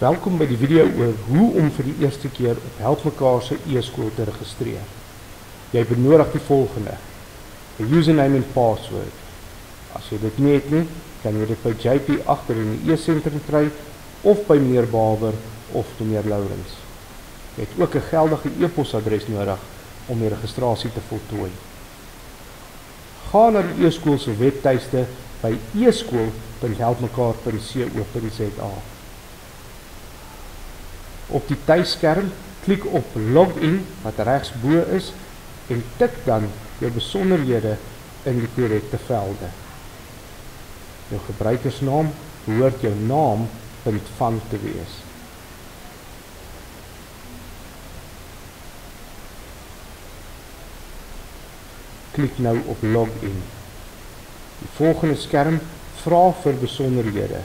Welkom by die video oor hoe om vir die eerste keer op Help Mekaar se e-skool te registreer. Jy benodig die volgende: 'n username en password. As jy dit nie het nie, kan jy dit by JP agter in die e-sentrum kry of by meneer Baber of meneer Lourens. Jy het ook 'n geldige e-posadres nodig om die registrasie te voltooi. Gaan na die e-skool se webtuiste by e-skool.helpmekaar.co.za. Op die tuisskerm klik op login wat regs bo is en tik dan jou besonderhede in die korrekte velde. Jou gebruikersnaam behoort jou naam punt van te wees. Klik nou op login. Die volgende skerm vra vir besonderhede.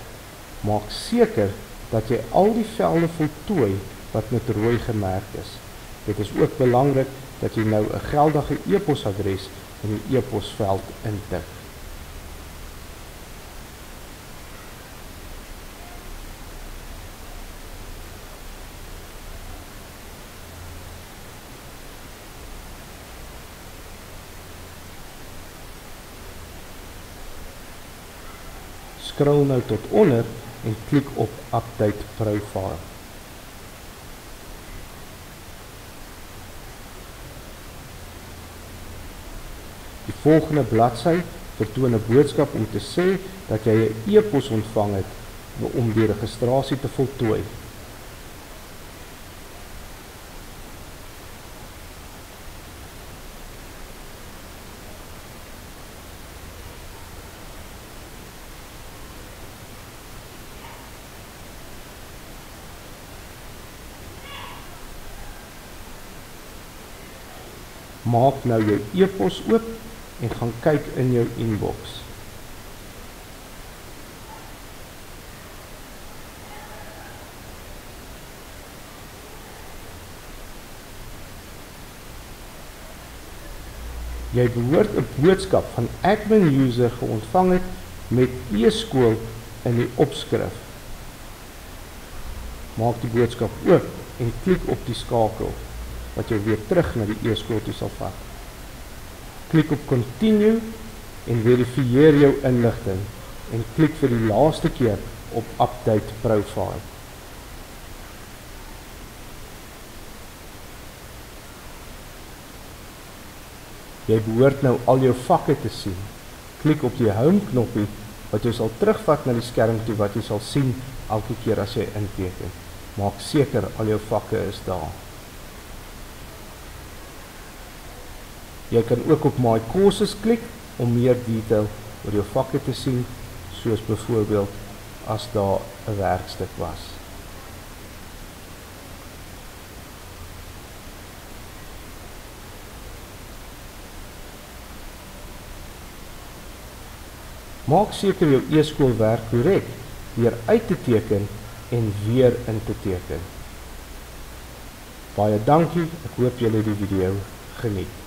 Maak seker dat jy al die velde voltooi wat met rooi gemerk is. Dit is ook belangrik dat jy nou 'n geldige e-posadres in die e-posveld intik. Scroll nou tot onder en klik op update profile. Die volgende bladsy vertoon 'n boodskap om te sê dat jy 'n e-pos ontvang het om die registrasie te voltooi. Maak nou jou e-pos oop en gaan kyk in jou inbox. Jy behoort 'n boodskap van admin user geontvang het met e-skool in die opskrif. Maak die boodskap oop en klik op die skakel wat jou weer terug na die e-skool toe sal vat. Klik op continue en verifieer jou inligting en klik vir die laaste keer op update profile. Jy behoort nou al jou vakke te sien. Klik op die home knoppie wat jou sal terugvat na die skerm toe wat jy sal sien elke keer as jy inteken. Maak seker al jou vakke is daar. Jy kan ook op my courses klik om meer detail oor jou vakke te sien, soos byvoorbeeld as daar 'n werkstuk was. Maak seker jou e-skool werk korrek deur uit te teken en weer in te teken. Baie dankie. Ek hoop julle het die video geniet.